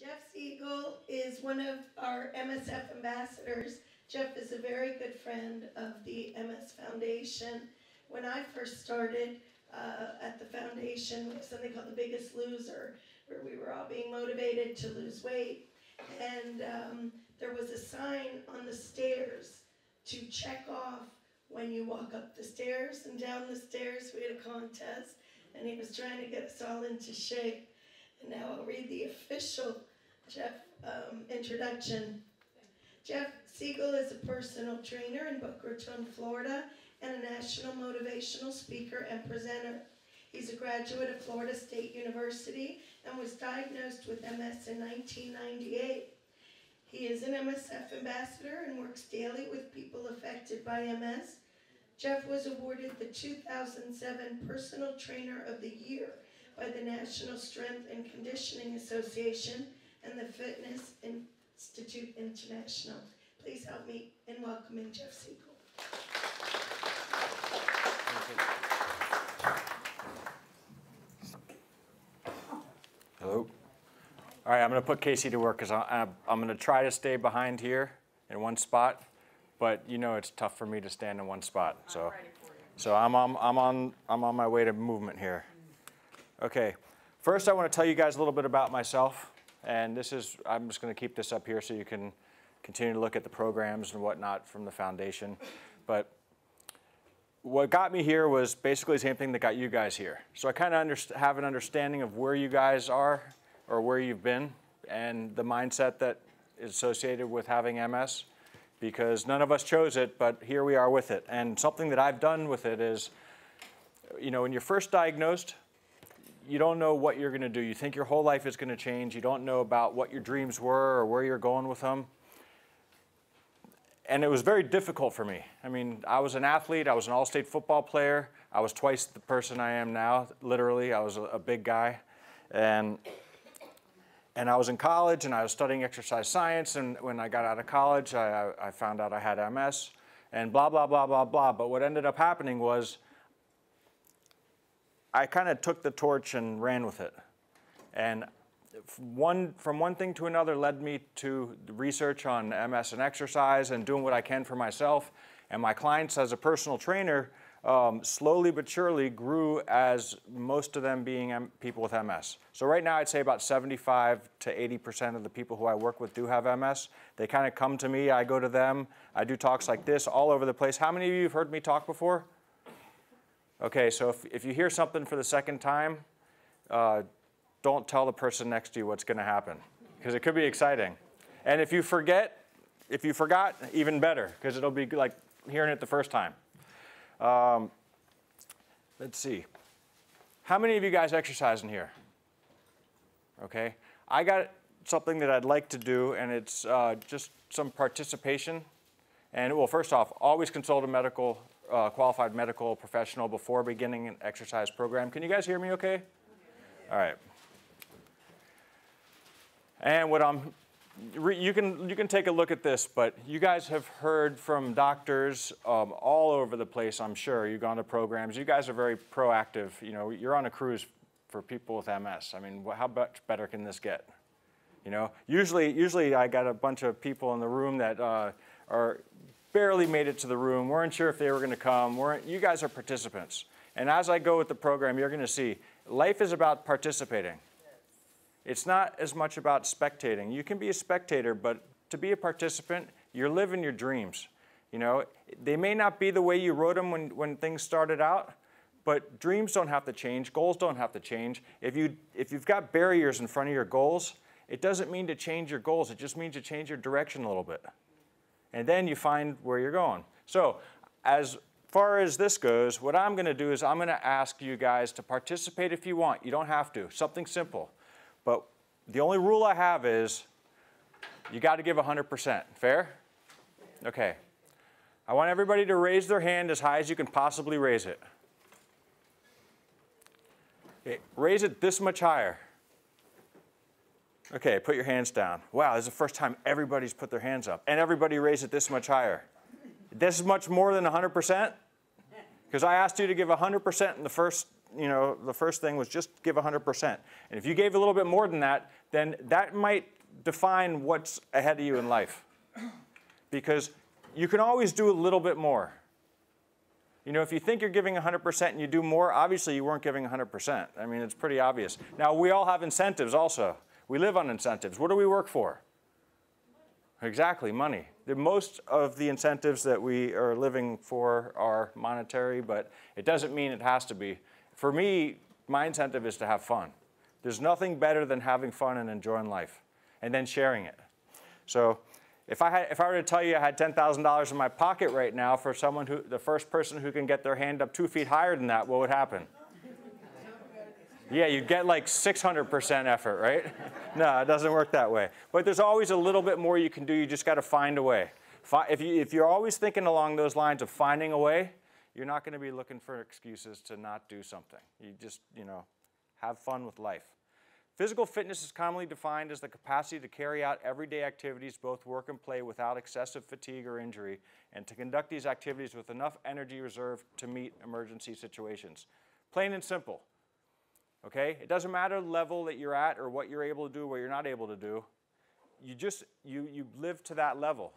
Jeff Segal is one of our MSF ambassadors. Jeff is a very good friend of the MS Foundation. When I first started uh, at the foundation, something called the Biggest Loser, where we were all being motivated to lose weight. And um, there was a sign on the stairs to check off when you walk up the stairs and down the stairs. We had a contest, and he was trying to get us all into shape. And now I'll read the official Jeff um, introduction. Jeff Segal is a personal trainer in Boca Raton, Florida, and a national motivational speaker and presenter. He's a graduate of Florida State University and was diagnosed with MS in 1998. He is an MSF ambassador and works daily with people affected by MS. Jeff was awarded the 2007 Personal Trainer of the Year by the National Strength and Conditioning Association and the Fitness Institute International. Please help me in welcoming Jeff Segal. Hello. All right, I'm going to put Casey to work because I'm going to try to stay behind here in one spot, but you know it's tough for me to stand in one spot. So, so I'm on, I'm on, I'm on my way to movement here. Okay, first I want to tell you guys a little bit about myself, and this is I'm just going to keep this up here so you can continue to look at the programs and whatnot from the foundation, but what got me here was basically the same thing that got you guys here. So I kind of have an understanding of where you guys are or where you've been and the mindset that is associated with having MS because none of us chose it, but here we are with it. And something that I've done with it is, you know, when you're first diagnosed, you don't know what you're going to do. You think your whole life is going to change. You don't know about what your dreams were or where you're going with them and it was very difficult for me. I mean, I was an athlete, I was an all state football player, I was twice the person I am now, literally. I was a, a, big guy. And, and I was in college and I was studying exercise science. And when I got out of college, I, I found out I had MS and blah, blah, blah, blah, blah. But what ended up happening was I kind of took the torch and ran with it. And one, from one thing to another led me to research on MS and exercise and doing what I can for myself. And my clients as a personal trainer um, slowly but surely grew as most of them being M people with MS. So right now I'd say about 75 to 80% of the people who I work with do have MS. They kind of come to me, I go to them, I do talks like this all over the place. How many of you have heard me talk before? Okay, so if, if you hear something for the second time, uh, don't tell the person next to you what's going to happen because it could be exciting. And if you forget, if you forgot, even better because it'll be like hearing it the first time. Um, let's see. How many of you guys exercise in here? Okay. I got something that I'd like to do, and it's uh, just some participation. And well, first off, always consult a medical, uh, qualified medical professional before beginning an exercise program. Can you guys hear me okay? All right. And what I'm, you can, you can take a look at this, but you guys have heard from doctors um, all over the place, I'm sure. You've gone to programs. You guys are very proactive. You know, you're on a cruise for people with MS. I mean, how much better can this get? You know, usually, usually I got a bunch of people in the room that uh, are barely made it to the room, weren't sure if they were going to come. Weren't, you guys are participants. And as I go with the program, you're going to see life is about participating. It's not as much about spectating. You can be a spectator, but to be a participant, you're living your dreams. You know, they may not be the way you wrote them when, when things started out, but dreams don't have to change. Goals don't have to change. If, you, if you've got barriers in front of your goals, it doesn't mean to change your goals. It just means to change your direction a little bit. And then you find where you're going. So as far as this goes, what I'm going to do is I'm going to ask you guys to participate if you want. You don't have to. Something simple. But the only rule I have is you got to give 100%. Fair? Okay. I want everybody to raise their hand as high as you can possibly raise it. Okay, raise it this much higher. Okay, put your hands down. Wow, this is the first time everybody's put their hands up. And everybody raised it this much higher. This is much more than 100%? Because I asked you to give 100% in the first you know, the first thing was just give 100%. And if you gave a little bit more than that, then that might define what's ahead of you in life. Because you can always do a little bit more. You know, if you think you're giving 100% and you do more, obviously you weren't giving 100%. I mean, it's pretty obvious. Now, we all have incentives also. We live on incentives. What do we work for? Exactly, money. The, most of the incentives that we are living for are monetary, but it doesn't mean it has to be. For me, my incentive is to have fun. There's nothing better than having fun and enjoying life and then sharing it. So if I, had, if I were to tell you I had $10,000 in my pocket right now for someone who, the first person who can get their hand up two feet higher than that, what would happen? Yeah, you get like 600% effort, right? no, it doesn't work that way. But there's always a little bit more you can do. You just got to find a way. If, you, if you're always thinking along those lines of finding a way, you're not going to be looking for excuses to not do something. You just, you know, have fun with life. Physical fitness is commonly defined as the capacity to carry out everyday activities, both work and play, without excessive fatigue or injury, and to conduct these activities with enough energy reserved to meet emergency situations. Plain and simple. Okay? It doesn't matter the level that you're at or what you're able to do, what you're not able to do. You just you you live to that level.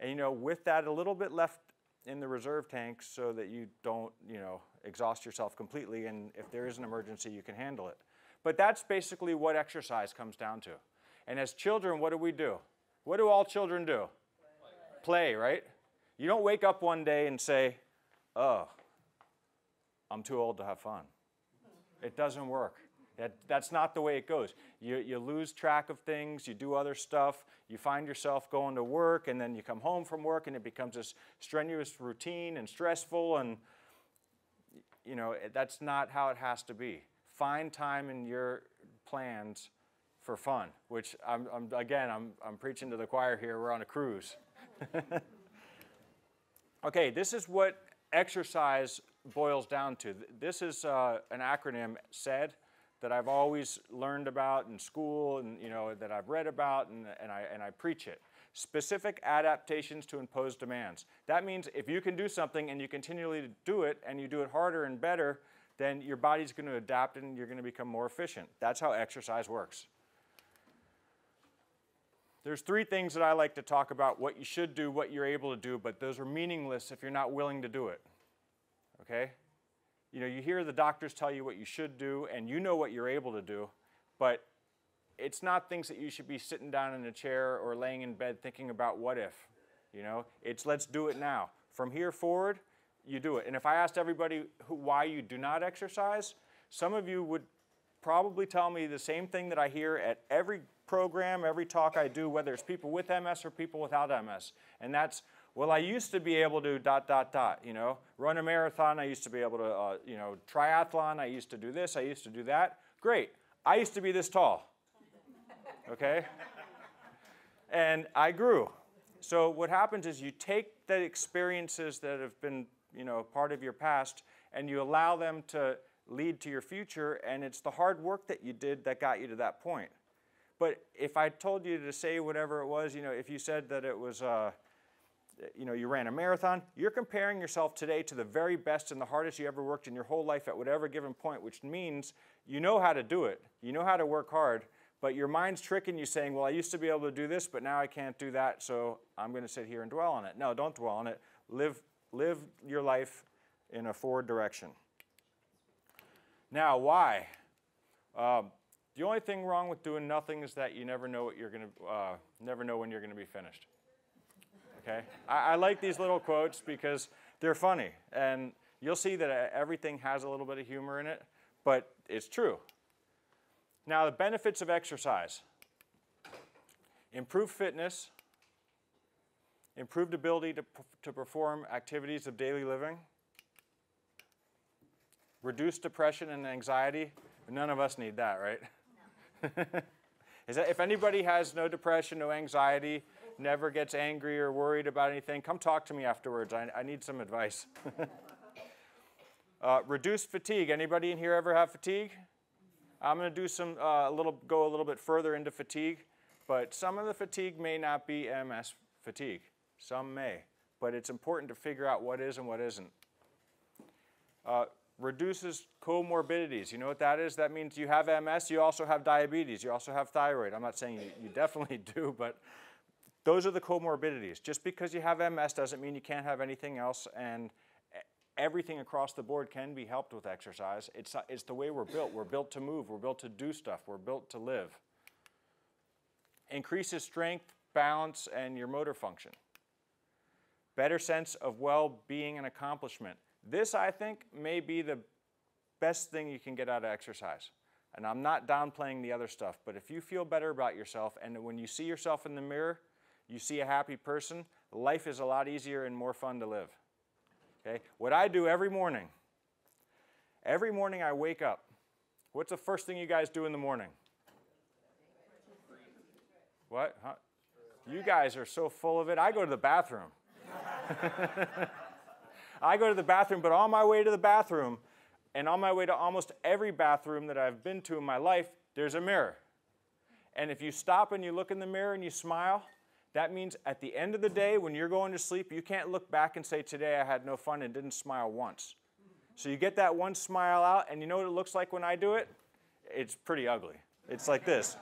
And you know, with that a little bit left in the reserve tanks so that you don't, you know, exhaust yourself completely and if there is an emergency you can handle it. But that's basically what exercise comes down to. And as children, what do we do? What do all children do? Play, Play right? You don't wake up one day and say, "Oh, I'm too old to have fun." It doesn't work. That, that's not the way it goes. You, you lose track of things, you do other stuff, you find yourself going to work, and then you come home from work, and it becomes this strenuous routine and stressful, and you know, eh, that's not how it has to be. Find time in your plans for fun, which I'm, I'm again, I'm, I'm preaching to the choir here. We're on a cruise. okay, this is what exercise boils down to. This is uh, an acronym, SAID, that I've always learned about in school and you know that I've read about and, and, I, and I preach it. Specific adaptations to impose demands. That means if you can do something and you continually do it and you do it harder and better, then your body's going to adapt and you're going to become more efficient. That's how exercise works. There's three things that I like to talk about what you should do, what you're able to do, but those are meaningless if you're not willing to do it okay? You know, you hear the doctors tell you what you should do, and you know what you're able to do, but it's not things that you should be sitting down in a chair or laying in bed thinking about what if. You know, it's let's do it now. From here forward, you do it. And if I asked everybody who, why you do not exercise, some of you would probably tell me the same thing that I hear at every program, every talk I do, whether it's people with MS or people without MS. And that's, well, I used to be able to dot, dot, dot, you know, run a marathon. I used to be able to, uh, you know, triathlon. I used to do this. I used to do that. Great. I used to be this tall, okay? and I grew. So what happens is you take the experiences that have been, you know, part of your past and you allow them to lead to your future and it's the hard work that you did that got you to that point. But if I told you to say whatever it was, you know, if you said that it was, uh, you know, you ran a marathon, you're comparing yourself today to the very best and the hardest you ever worked in your whole life at whatever given point, which means you know how to do it. You know how to work hard, but your mind's tricking you saying, well, I used to be able to do this, but now I can't do that, so I'm going to sit here and dwell on it. No, don't dwell on it. Live, live your life in a forward direction. Now, why? Um, the only thing wrong with doing nothing is that you never know what you're going to, uh, never know when you're going to be finished okay? I, I like these little quotes because they're funny. And you'll see that everything has a little bit of humor in it, but it's true. Now, the benefits of exercise improved fitness, improved ability to, to perform activities of daily living, reduced depression and anxiety. None of us need that, right? No. Is that, if anybody has no depression, no anxiety, never gets angry or worried about anything, come talk to me afterwards. I, I need some advice. uh, reduced fatigue. Anybody in here ever have fatigue? I'm going to do some uh, a little go a little bit further into fatigue, but some of the fatigue may not be MS fatigue. Some may, but it's important to figure out what is and what isn't. Uh, reduces comorbidities. You know what that is? That means you have MS, you also have diabetes, you also have thyroid. I'm not saying you, you definitely do, but those are the comorbidities. Just because you have MS doesn't mean you can't have anything else, and everything across the board can be helped with exercise. It's, it's the way we're built. We're built to move, we're built to do stuff, we're built to live. Increases strength, balance, and your motor function. Better sense of well being and accomplishment. This, I think, may be the best thing you can get out of exercise. And I'm not downplaying the other stuff, but if you feel better about yourself and when you see yourself in the mirror, you see a happy person, life is a lot easier and more fun to live. Okay? What I do every morning, every morning I wake up. What's the first thing you guys do in the morning? What? Huh? You guys are so full of it. I go to the bathroom. I go to the bathroom, but on my way to the bathroom, and on my way to almost every bathroom that I've been to in my life, there's a mirror. And if you stop and you look in the mirror and you smile, that means at the end of the day, when you're going to sleep, you can't look back and say, Today I had no fun and didn't smile once. So you get that one smile out, and you know what it looks like when I do it? It's pretty ugly. It's like this.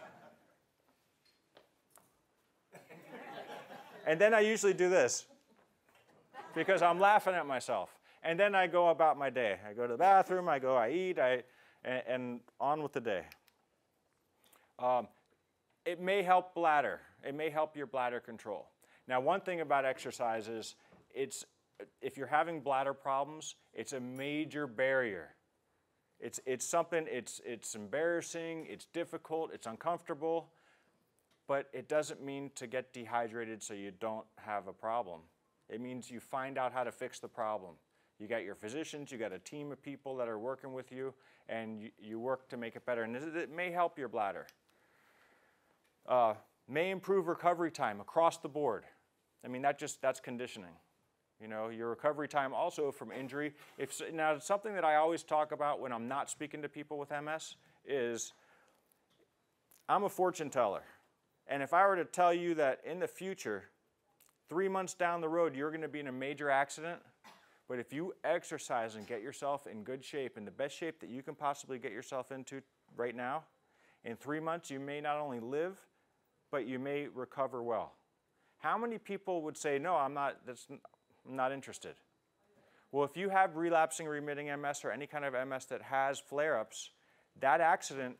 and then I usually do this because I'm laughing at myself. And then I go about my day. I go to the bathroom, I go, I eat, I, and, and on with the day. Um, it may help bladder. It may help your bladder control. Now, one thing about exercise is it's, if you're having bladder problems, it's a major barrier. It's, it's something, it's, it's embarrassing, it's difficult, it's uncomfortable, but it doesn't mean to get dehydrated so you don't have a problem. It means you find out how to fix the problem. You got your physicians, you got a team of people that are working with you, and you, you work to make it better. And it may help your bladder. Uh, may improve recovery time across the board. I mean, that just that's conditioning. You know, your recovery time also from injury. If now something that I always talk about when I'm not speaking to people with MS is I'm a fortune teller. And if I were to tell you that in the future Three months down the road, you're going to be in a major accident. But if you exercise and get yourself in good shape, in the best shape that you can possibly get yourself into right now, in three months, you may not only live, but you may recover well. How many people would say, no, I'm not, that's, I'm not interested? Well, if you have relapsing remitting MS or any kind of MS that has flare ups, that accident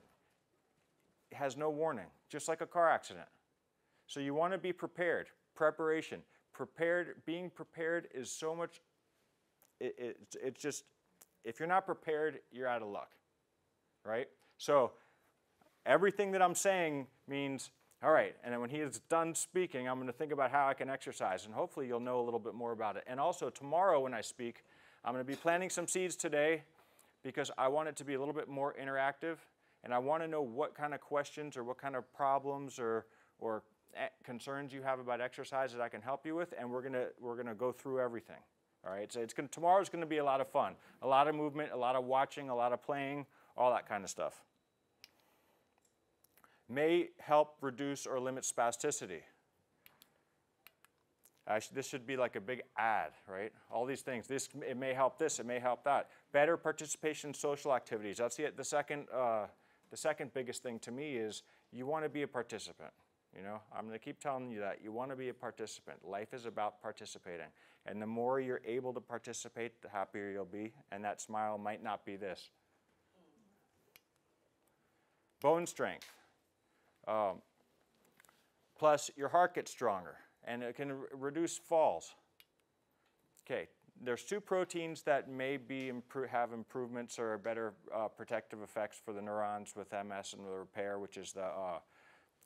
has no warning, just like a car accident. So you want to be prepared preparation. Prepared, being prepared is so much, it, it, it's just, if you're not prepared, you're out of luck, right? So everything that I'm saying means, all right, and then when he is done speaking, I'm going to think about how I can exercise, and hopefully you'll know a little bit more about it. And also tomorrow when I speak, I'm going to be planting some seeds today because I want it to be a little bit more interactive, and I want to know what kind of questions or what kind of problems or, or eh, concerns you have about exercise that I can help you with, and we're gonna we're gonna go through everything. All right, so it's gonna, tomorrow's gonna be a lot of fun, a lot of movement, a lot of watching, a lot of playing, all that kind of stuff. May help reduce or limit spasticity. This should be like a big ad, right? All these things. This it may help this, it may help that. Better participation in social activities. That's the, the second uh, the second biggest thing to me is you want to be a participant. You know, I'm going to keep telling you that. You want to be a participant. Life is about participating. And the more you're able to participate, the happier you'll be. And that smile might not be this. Bone strength. Um, plus, your heart gets stronger and it can r- reduce falls. Okay, there's two proteins that may be impro- have improvements or better uh, protective effects for the neurons with MS and the repair, which is the uh,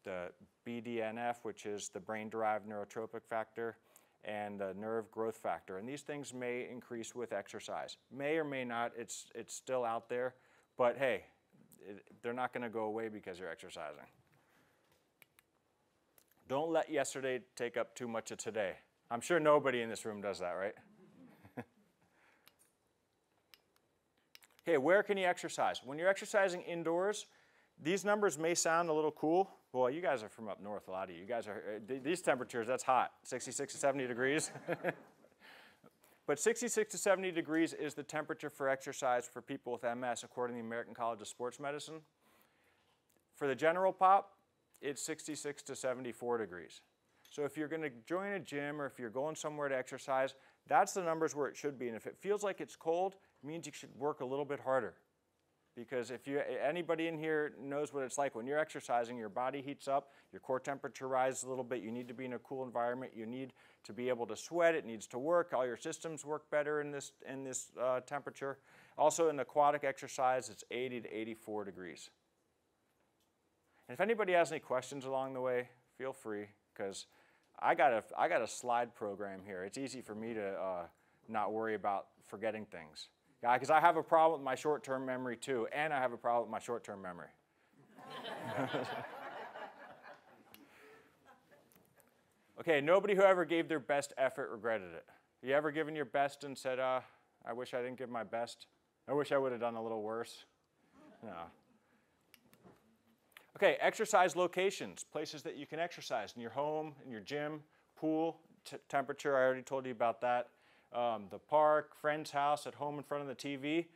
the BDNF, which is the brain-derived neurotrophic factor, and the nerve growth factor. And these things may increase with exercise. May or may not, it's, it's still out there, but hey, it, they're not going to go away because you're exercising. Don't let yesterday take up too much of today. I'm sure nobody in this room does that, right? okay, where can you exercise? When you're exercising indoors, these numbers may sound a little cool, Boy, you guys are from up north, a lot of you. You guys are, uh, these temperatures, that's hot, 66 to 70 degrees. But 66 to 70 degrees is the temperature for exercise for people with MS, according to the American College of Sports Medicine. For the general pop, it's 66 to 74 degrees. So if you're going to join a gym or if you're going somewhere to exercise, that's the numbers where it should be. And if it feels like it's cold, it means you should work a little bit harder. Because if you, anybody in here knows what it's like, when you're exercising, your body heats up, your core temperature rises a little bit, you need to be in a cool environment, you need to be able to sweat, it needs to work, all your systems work better in this, in this uh, temperature. Also in aquatic exercise, it's 80 to 84 degrees. And if anybody has any questions along the way, feel free, because I got a, I got a slide program here. It's easy for me to uh, not worry about forgetting things. Yeah, because I have a problem with my short-term memory too, and I have a problem with my short-term memory. okay, nobody who ever gave their best effort regretted it. You ever given your best and said, uh, I wish I didn't give my best? I wish I would have done a little worse? No. Okay, exercise locations, places that you can exercise in your home, in your gym, pool, temperature, I already told you about that. Um, the park, friend's house, at home in front of the TV.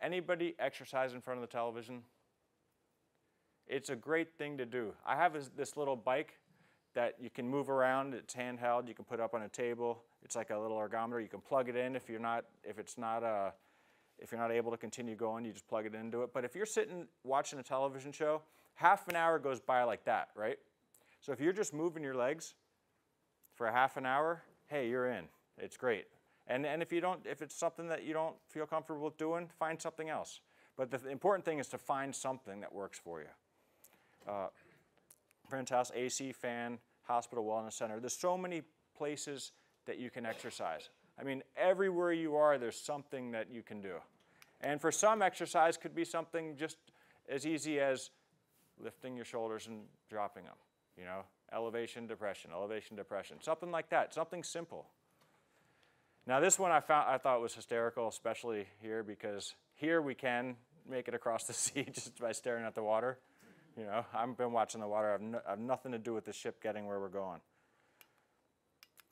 Anybody exercise in front of the television? It's a great thing to do. I have this little bike that you can move around. It's handheld. You can put up on a table. It's like a little ergometer. You can plug it in if you're not if it's not uh, if you're not able to continue going. You just plug it into it. But if you're sitting watching a television show half an hour goes by like that, right? So if you're just moving your legs for a half an hour, hey, you're in. It's great. And, and if you don't, if it's something that you don't feel comfortable with doing, find something else. But the important thing is to find something that works for you. Uh, friend's house, AC, fan, hospital, wellness center. There's so many places that you can exercise. I mean, everywhere you are, there's something that you can do. And for some, exercise could be something just as easy as lifting your shoulders and dropping them. You know, elevation, depression, elevation, depression, something like that, something simple. Now this one I found I thought was hysterical, especially here because here we can make it across the sea just by staring at the water. You know, I've been watching the water. I've, no, I have nothing to do with the ship getting where we're going.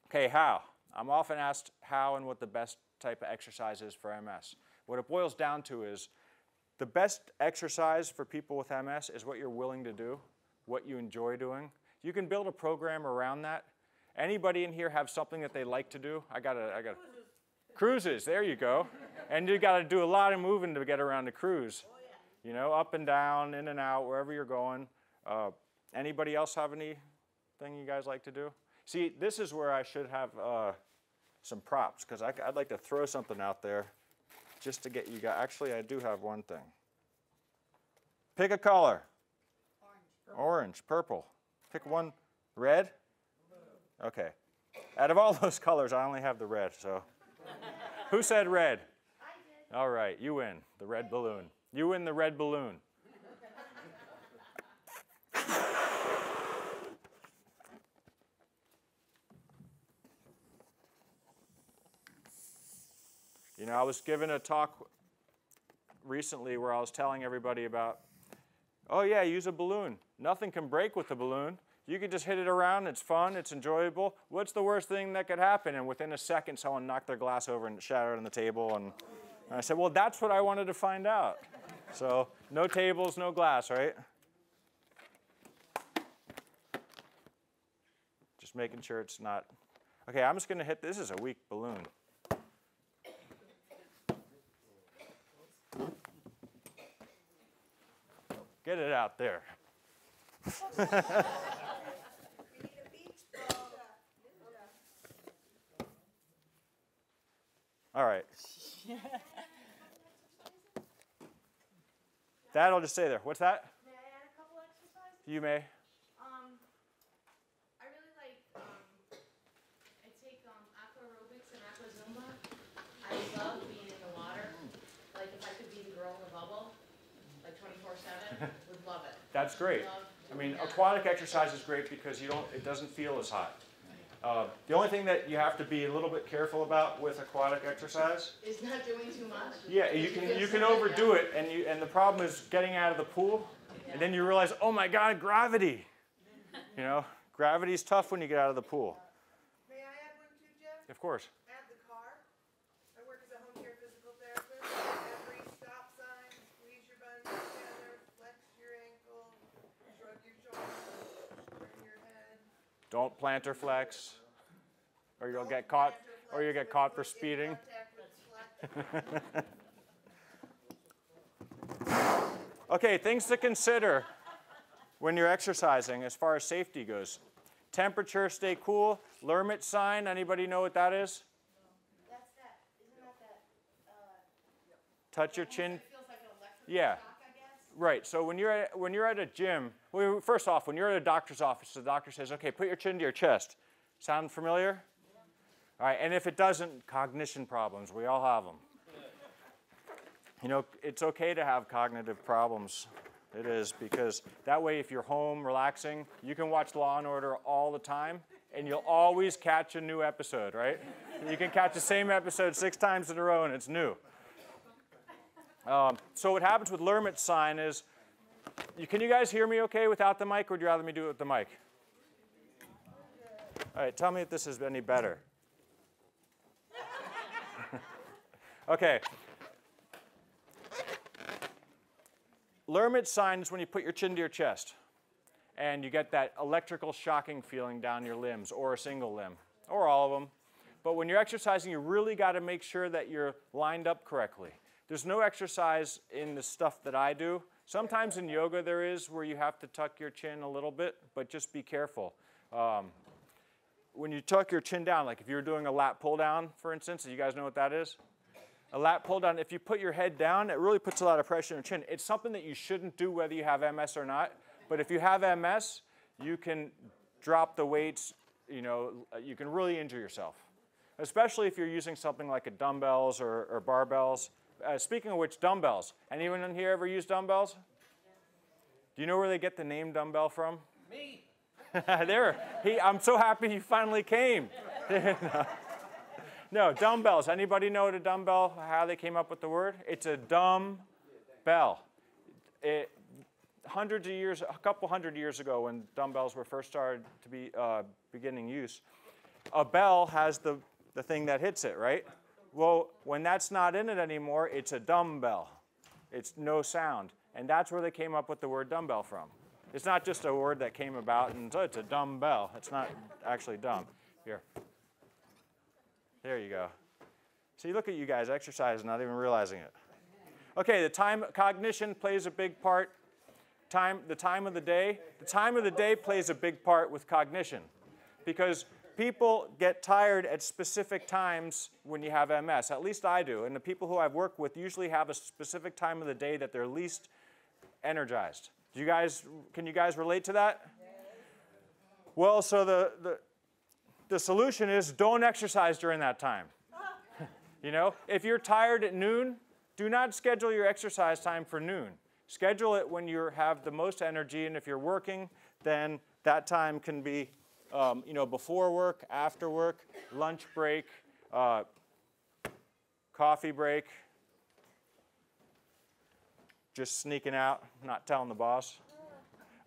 Okay, how? I'm often asked how and what the best type of exercise is for MS. What it boils down to is the best exercise for people with MS is what you're willing to do, what you enjoy doing. You can build a program around that. Anybody in here have something that they like to do? I got I got cruises. There you go. And you got to do a lot of moving to get around the cruise. You know, up and down, in and out, wherever you're going. Uh, anybody else have anything you guys like to do? See, this is where I should have uh, some props because I'd like to throw something out there just to get you guys. Actually, I do have one thing. Pick a color. Orange. Purple. Orange, purple. Pick one. Red? Okay. Out of all those colors, I only have the red, so. Who said red? I did. All right, you win the red balloon. You win the red balloon. You know, I was given a talk recently where I was telling everybody about, oh yeah, use a balloon. Nothing can break with a balloon. You can just hit it around, it's fun, it's enjoyable. What's the worst thing that could happen? And within a second, someone knocked their glass over and shattered on the table. And, and I said, well, that's what I wanted to find out. So no tables, no glass, right? Just making sure it's not. Okay, I'm just going to hit, this is a weak balloon. Get it out there. All right. That'll just stay there. What's that? May I add a couple exercises? You may. Um, I really like, um, I take um, aqua aerobics and aqua zumba. I love being in the water. Like if I could be the girl in the bubble, like 24/7, would love it. That's great. I mean, aquatic exercise is great because you don't, it doesn't feel as hot. Uh, the only thing that you have to be a little bit careful about with aquatic exercise, Is not doing too much. yeah, you can you can overdo it, and you and the problem is getting out of the pool, and then you realize, oh my God, gravity. You know, gravity's tough when you get out of the pool. May I add one too, Jeff? Of course. Don't plantar flex, or you'll get caught, or you'll get caught for speeding. Okay, things to consider when you're exercising as far as safety goes. Temperature, stay cool. Lhermitte sign, anybody know what that is? That's that, isn't that that, uh? Touch your chin. It feels like an electric Yeah. Right. So when you're at, when you're at a gym, well, first off, when you're at a doctor's office, the doctor says, "Okay, put your chin to your chest." Sound familiar? All right. And if it doesn't, cognition problems. We all have them. You know, it's okay to have cognitive problems. It is because that way, if you're home relaxing, you can watch Law and Order all the time, and you'll always catch a new episode. Right? You can catch the same episode six times in a row, and it's new. Um, so what happens with Lhermitte sign is, you, can you guys hear me okay without the mic, or would you rather me do it with the mic? All right, tell me if this is any better. okay. Lhermitte sign is when you put your chin to your chest, and you get that electrical shocking feeling down your limbs, or a single limb, or all of them. But when you're exercising, you really got to make sure that you're lined up correctly. There's no exercise in the stuff that I do. Sometimes in yoga there is where you have to tuck your chin a little bit, but just be careful. Um, when you tuck your chin down, like if you're doing a lat pull down, for instance, you guys know what that is? A lat pull down, if you put your head down, it really puts a lot of pressure on your chin. It's something that you shouldn't do whether you have MS or not. But if you have MS, you can drop the weights, you know, you can really injure yourself. Especially if you're using something like a dumbbells or, or barbells. Uh, speaking of which, dumbbells. Anyone in here ever use dumbbells? Do you know where they get the name dumbbell from? Me. there. He, I'm so happy he finally came. no, dumbbells. Anybody know what a dumbbell, how they came up with the word? It's a dumb bell. It, hundreds of years, a couple hundred years ago when dumbbells were first started to be uh, beginning use, a bell has the, the thing that hits it, right? Well, when that's not in it anymore, it's a dumbbell. It's no sound. And that's where they came up with the word dumbbell from. It's not just a word that came about and so it's a dumbbell. It's not actually dumb. Here. There you go. See, look at you guys exercising, not even realizing it. Okay, the time cognition plays a big part. Time, the time of the day. The time of the day plays a big part with cognition because people get tired at specific times when you have MS. At least I do. And the people who I've worked with usually have a specific time of the day that they're least energized. Do you guys, can you guys relate to that? Well, so the, the, the solution is don't exercise during that time. you know, if you're tired at noon, do not schedule your exercise time for noon. Schedule it when you have the most energy, and if you're working, then that time can be, um, you know, before work, after work, lunch break, uh, coffee break, just sneaking out, not telling the boss.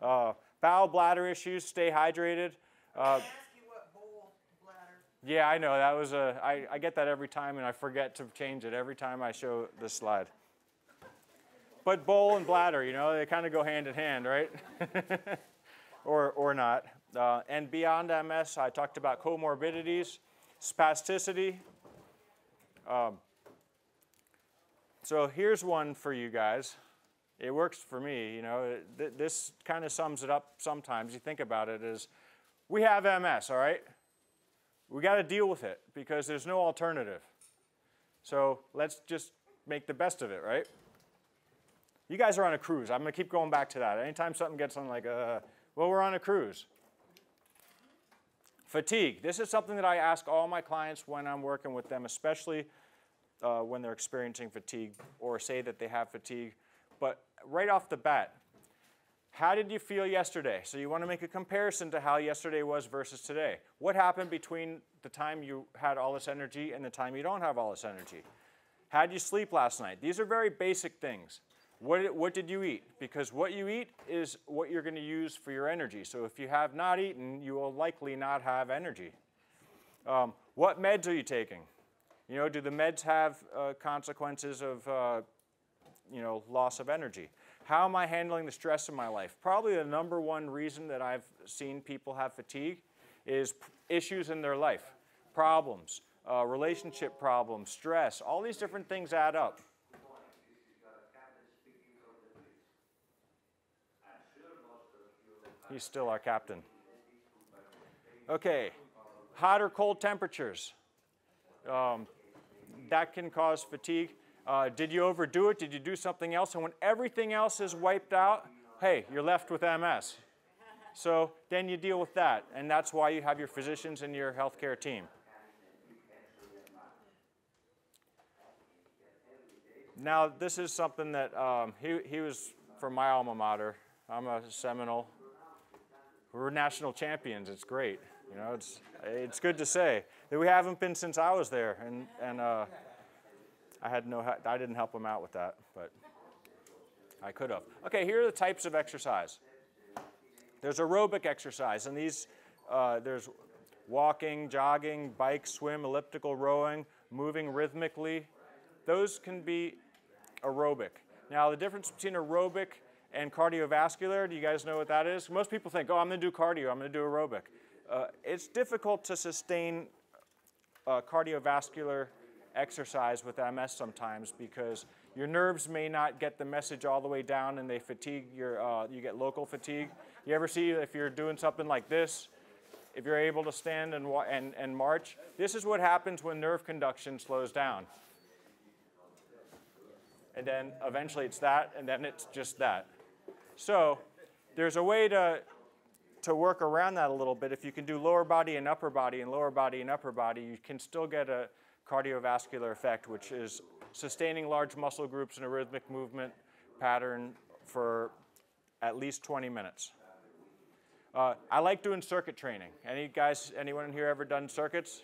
Uh, bowel bladder issues, stay hydrated. Uh, ask you what bowl bladder. yeah, I know. That was a. I, I get that every time, and I forget to change it every time I show this slide. But bowl and bladder, you know, they kind of go hand in hand, right? or or not. Uh, and beyond MS, I talked about comorbidities, spasticity. Um, so here's one for you guys. It works for me, you know. Th- this kind of sums it up sometimes. You think about it as we have MS, all right? We got to deal with it because there's no alternative. So let's just make the best of it, right? You guys are on a cruise. I'm going to keep going back to that. Anytime something gets on like, uh, well, we're on a cruise. Fatigue. This is something that I ask all my clients when I'm working with them, especially uh, when they're experiencing fatigue or say that they have fatigue. But right off the bat, how did you feel yesterday? So you want to make a comparison to how yesterday was versus today. What happened between the time you had all this energy and the time you don't have all this energy? How did you sleep last night? These are very basic things. What what did you eat? Because what you eat is what you're going to use for your energy. So if you have not eaten, you will likely not have energy. Um, what meds are you taking? You know, do the meds have uh, consequences of, uh, you know, loss of energy? How am I handling the stress in my life? Probably the number one reason that I've seen people have fatigue is issues in their life, problems, uh, relationship problems, stress. All these different things add up. He's still our captain. Okay, hot or cold temperatures. Um, that can cause fatigue. Uh, did you overdo it? Did you do something else? And when everything else is wiped out, hey, you're left with MS. So then you deal with that, and that's why you have your physicians and your healthcare team. Now, this is something that um, he, he was from my alma mater. I'm a Seminole. We're national champions. It's great. You know, it's, it's good to say that we haven't been since I was there, and, and uh, I had no, I didn't help him out with that, but I could have. Okay, here are the types of exercise. There's aerobic exercise, and these, uh, there's walking, jogging, bike, swim, elliptical rowing, moving rhythmically. Those can be aerobic. Now, the difference between aerobic and cardiovascular, do you guys know what that is? Most people think, oh, I'm going to do cardio, I'm going to do aerobic. Uh, it's difficult to sustain uh, cardiovascular exercise with MS sometimes because your nerves may not get the message all the way down and they fatigue your, uh, you get local fatigue. You ever see if you're doing something like this, if you're able to stand and, and, and march, this is what happens when nerve conduction slows down. And then eventually it's that, and then it's just that. So there's a way to, to work around that a little bit. If you can do lower body and upper body and lower body and upper body, you can still get a cardiovascular effect, which is sustaining large muscle groups in a rhythmic movement pattern for at least 20 minutes. Uh, I like doing circuit training. Any guys, anyone in here ever done circuits?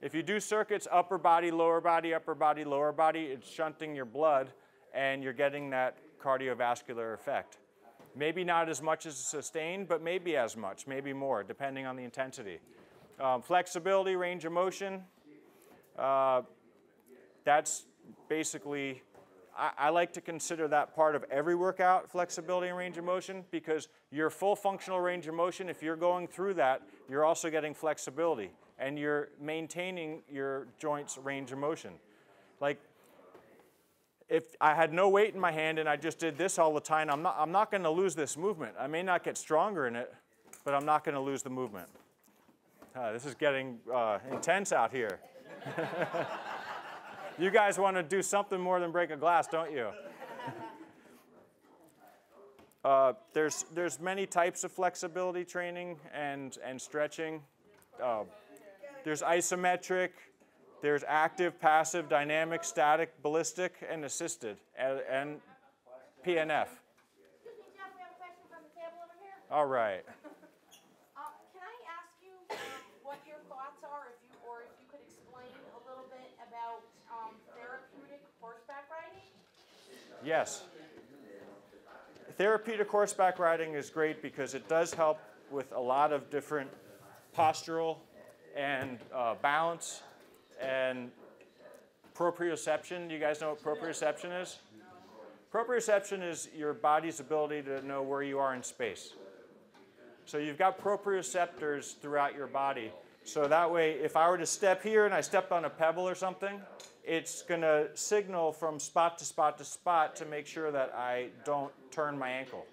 If you do circuits, upper body, lower body, upper body, lower body, it's shunting your blood and you're getting that cardiovascular effect. Maybe not as much as sustained, but maybe as much, maybe more, depending on the intensity. Um, flexibility, range of motion, uh, that's basically, I, I like to consider that part of every workout, flexibility and range of motion, because your full functional range of motion, if you're going through that, you're also getting flexibility and you're maintaining your joints range of motion. Like, if I had no weight in my hand and I just did this all the time, I'm not, I'm not going to lose this movement. I may not get stronger in it, but I'm not going to lose the movement. Uh, this is getting uh, intense out here. you guys want to do something more than break a glass, don't you? uh, there's, there's many types of flexibility training and, and stretching. Uh, there's isometric, there's active, passive, dynamic, static, ballistic, and assisted, and, and PNF. Jeff, we have a question from the table over here. All right. Uh, can I ask you, um, what your thoughts are, if you, or if you could explain a little bit about, um, therapeutic horseback riding? Yes. Therapeutic horseback riding is great because it does help with a lot of different postural and uh, balance and proprioception. You guys know what proprioception is? Proprioception is your body's ability to know where you are in space. So you've got proprioceptors throughout your body. So that way, if I were to step here and I stepped on a pebble or something, it's going to signal from spot to spot to spot to make sure that I don't turn my ankle.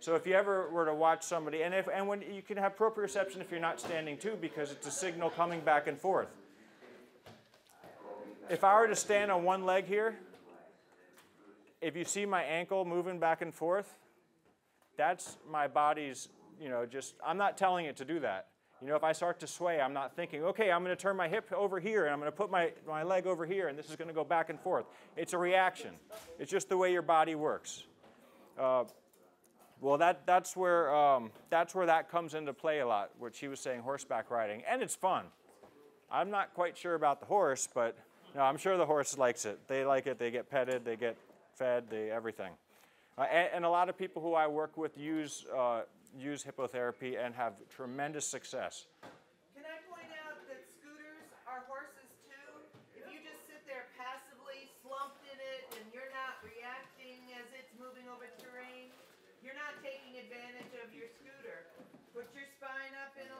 So if you ever were to watch somebody, and if and when you can have proprioception if you're not standing too, because it's a signal coming back and forth. If I were to stand on one leg here, if you see my ankle moving back and forth, that's my body's, you know, just, I'm not telling it to do that. You know, if I start to sway, I'm not thinking, okay, I'm going to turn my hip over here and I'm going to put my, my leg over here and this is going to go back and forth. It's a reaction. It's just the way your body works. Uh, well, that, that's, where, um, that's where that comes into play a lot, what she was saying, horseback riding. And it's fun. I'm not quite sure about the horse, but no, I'm sure the horse likes it. They like it. They get petted. They get fed. They everything. Uh, and, and a lot of people who I work with use uh, use hippotherapy and have tremendous success. Can I point out that scooters are horses too? If you just sit there passively slumped in it and you're not reacting as it's moving over terrain, you're not taking advantage of your scooter. Put your spine up in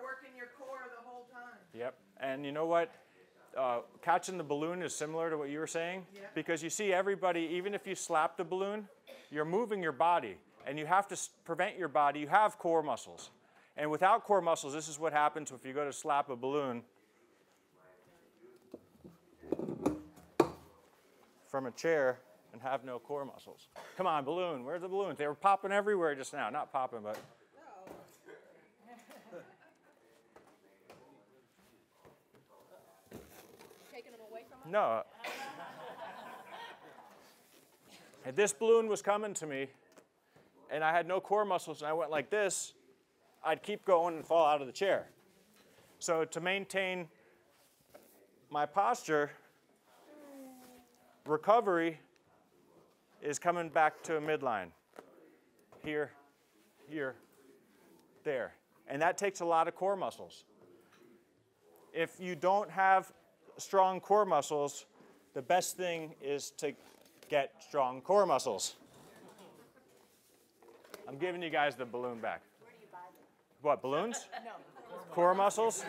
alignment And you know what? Uh, catching the balloon is similar to what you were saying because you see everybody, even if you slap the balloon, you're moving your body and you have to prevent your body. You have core muscles. And without core muscles, this is what happens if you go to slap a balloon from a chair and have no core muscles. Come on, balloon. Where's the balloons? They were popping everywhere just now. Not popping, but. Taking them away from us? No. If this balloon was coming to me and I had no core muscles and I went like this, I'd keep going and fall out of the chair. So to maintain my posture, recovery is coming back to a midline. Here, here, there. And that takes a lot of core muscles. If you don't have strong core muscles, the best thing is to get strong core muscles. I'm giving you guys the balloon back. Where do you buy them? What, balloons? No. Core muscles?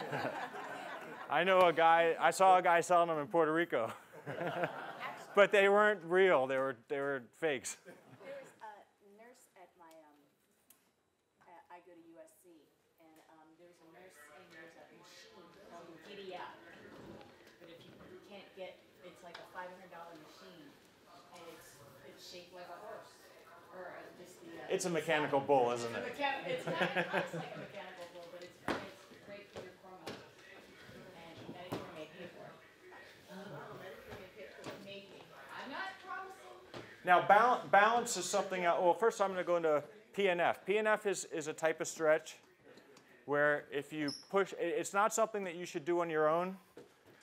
I know a guy, I saw a guy selling them in Puerto Rico. but they weren't real, they were, they were fakes. There's a nurse at my, um, uh, I go to USC, and, um, there's a nurse and there's a machine called Giddy Up. But if you can't get, it's like a five hundred dollar machine, and it's, it's shaped like a horse, or uh, just the. uh, It's a mechanical bull, isn't It's a it? mechan- it's kind of, it looks like a mechanical bull, but it's, it's great for your. And Medicare may pay for it. Maybe, I'm not promising. Now, bal- balance is something, else. well, first I'm going to go into PNF. PNF is, is a type of stretch where if you push, it's not something that you should do on your own,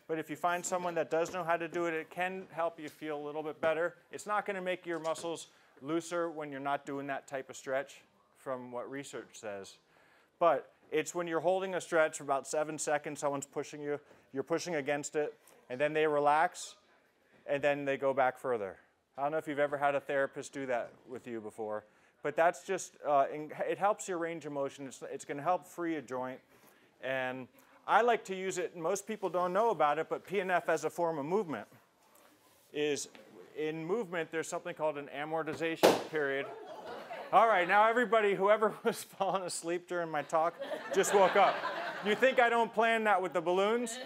but if you find someone that does know how to do it, it can help you feel a little bit better. It's not going to make your muscles looser when you're not doing that type of stretch, from what research says. But it's when you're holding a stretch for about seven seconds, someone's pushing you, you're pushing against it, and then they relax, and then they go back further. I don't know if you've ever had a therapist do that with you before, but that's just, uh, it helps your range of motion. It's, it's going to help free a joint. And I like to use it, most people don't know about it, but PNF as a form of movement is in movement, there's something called an amortization period. All right, now everybody, whoever was falling asleep during my talk, just woke up. You think I don't plan that with the balloons?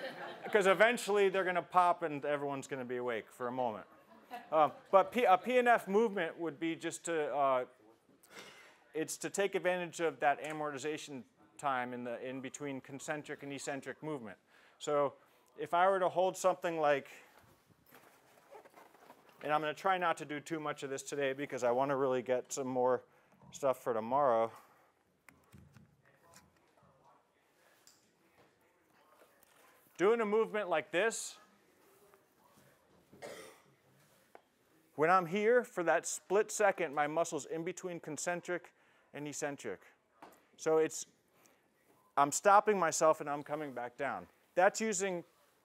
Because eventually they're going to pop and everyone's going to be awake for a moment. Um, but P- a PNF movement would be just to, uh, it's to take advantage of that amortization time in, the, in between concentric and eccentric movement. So if I were to hold something like, and I'm going to try not to do too much of this today because I want to really get some more stuff for tomorrow. Doing a movement like this, when I'm here for that split second, my muscles in between concentric and eccentric. So it's, I'm stopping myself and I'm coming back down. That's using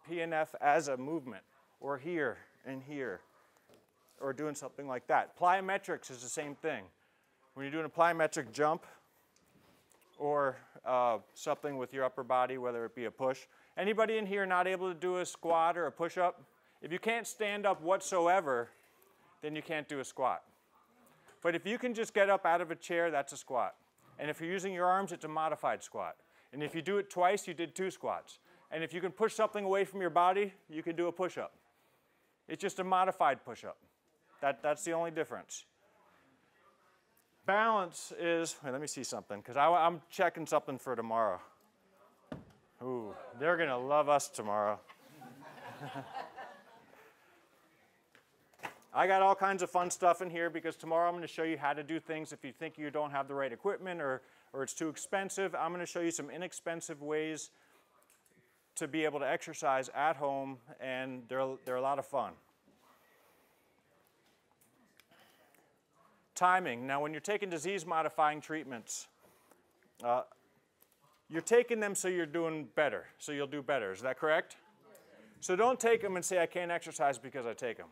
PNF as a movement, or here and here, or doing something like that. Plyometrics is the same thing. When you're doing a plyometric jump, or uh, something with your upper body, whether it be a push. Anybody in here not able to do a squat or a push up? If you can't stand up whatsoever, then you can't do a squat. But if you can just get up out of a chair, that's a squat. And if you're using your arms, it's a modified squat. And if you do it twice, you did two squats. And if you can push something away from your body, you can do a push up. It's just a modified push up. That, that's the only difference. Balance is, wait, let me see something, because I'm checking something for tomorrow. Ooh, they're going to love us tomorrow. I got all kinds of fun stuff in here because tomorrow I'm going to show you how to do things if you think you don't have the right equipment or, or it's too expensive. I'm going to show you some inexpensive ways to be able to exercise at home, and they're, they're a lot of fun. Timing. Now, when you're taking disease modifying treatments, uh, you're taking them so you're doing better, so you'll do better. Is that correct? So don't take them and say, I can't exercise because I take them.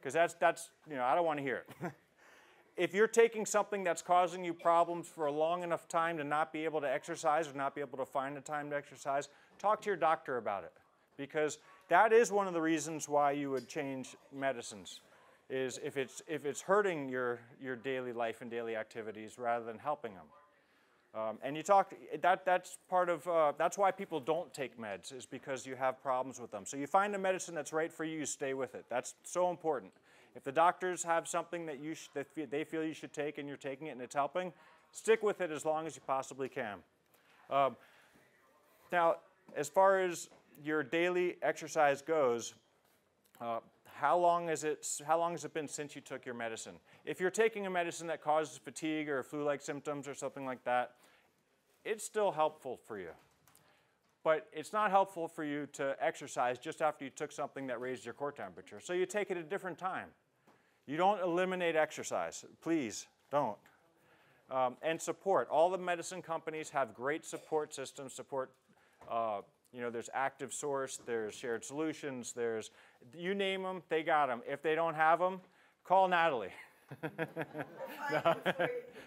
Because that's, that's, you know, I don't want to hear it. if you're taking something that's causing you problems for a long enough time to not be able to exercise or not be able to find the time to exercise, talk to your doctor about it. because that is one of the reasons why you would change medicines is if it's if it's hurting your your daily life and daily activities rather than helping them. Um, and you talk that that's part of uh, that's why people don't take meds is because you have problems with them. So you find a medicine that's right for you, you stay with it. That's so important. If the doctors have something that you that they feel you should take and you're taking it and it's helping, stick with it as long as you possibly can. Um, now, as far as your daily exercise goes, uh, how long is it? How long has it been since you took your medicine? If you're taking a medicine that causes fatigue or flu-like symptoms or something like that, it's still helpful for you. But it's not helpful for you to exercise just after you took something that raised your core temperature. So you take it at a different time. You don't eliminate exercise. Please don't. Um, and support. All the medicine companies have great support systems, support uh, you know, there's Active Source, there's Shared Solutions, there's, you name them, they got them. If they don't have them, call Natalie. No,